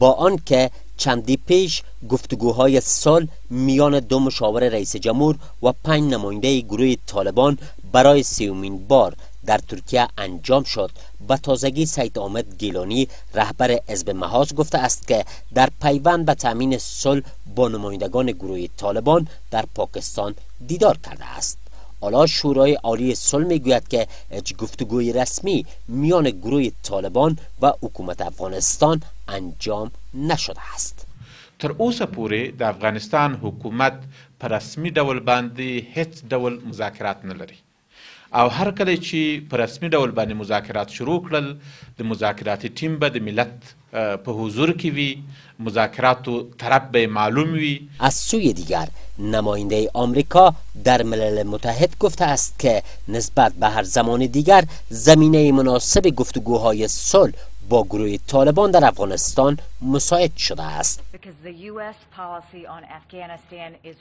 با آنکه چندی پیش گفتگوهای سال میان دو مشاور رئیس جمهور و پنج نماینده گروه طالبان برای سیومین بار در ترکیه انجام شد. و تازگی سید آمد گیلانی رهبر حزب محاز گفته است که در پیوند به تامین صلح با نمایندگان گروه طالبان در پاکستان دیدار کرده است. حالا شورای عالی صلح می‌گوید که هیچ گفتگوی رسمی میان گروه طالبان و حکومت افغانستان انجام نشده است. تر اوسه پورې د افغانستان حکومت په رسمي ډول باندې هیڅ ډول مذاکرات نه لري او هر کله چې په رسمي ډول باندې مذاکرات شروع کړل د مذاکراتي ټیم به د ملت په حضور کې وي. مذاکراتو طرف به معلوم وي. از سوی دیگر نماینده آمریکا در ملل متحد گفته است که نسبت به هر زمان دیگر زمینه مناسب گفتگوهای صلح با گروه طالبان در افغانستان مساعد شده است.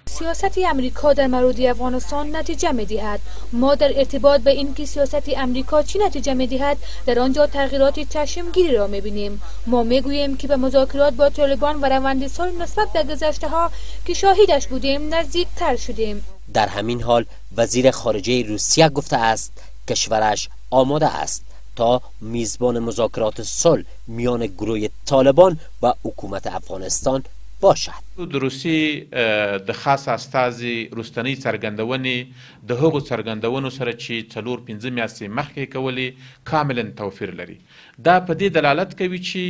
سیاست امریکا در مورد افغانستان نتیجه می دهد ما در ارتباط به اینکه سیاست امریکا چی نتیجه می دهد در آنجا تغییرات چشمگیری را می بینیم ما می گوییم که به مذاکرات با طالبان و روند سال نسبت در گذشته ها که شاهدش بودیم نزدیک تر شدیم. در همین حال وزیر خارجه روسیه گفته است کشورش آماده است. تا میزبان مذاکرات صلح میان گروه طالبان و حکومت افغانستان باشد. د روسي د خاص استازي روستنی څرګندونې د هغو څرګندونو سره چې څلور پنځه میاشتې مخکې کولې کاملا توفیر لري. دا په دې دلالت کوي چې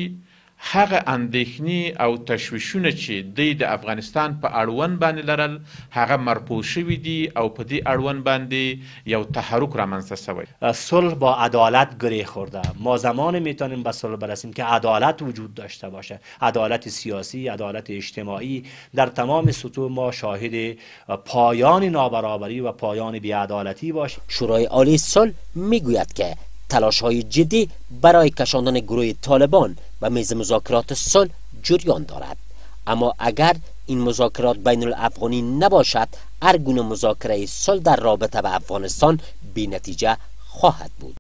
هغه اندېښنې او تشویشونه چې دوی د افغانستان په اړوند باندې لرل هغه مرپوع شوي دي او په دې اړوند باندې یو تحرک رامنځته شوی صلح با عدالت گره خورده. ما زمان می‌تونیم به صلح برسیم که عدالت وجود داشته باشه. عدالت سیاسی عدالت اجتماعی. در تمام سطوح ما شاهد پایان نابرابری و پایان بیعدالتی باشیم شورای عالی صلح می‌گوید که تلاش های جدی برای کشاندن گروه طالبان و میز مذاکرات صلح جریان دارد. اما اگر این مذاکرات بین الافغانی نباشد هر گونه مذاکره صلح در رابطه به افغانستان بی نتیجه خواهد بود.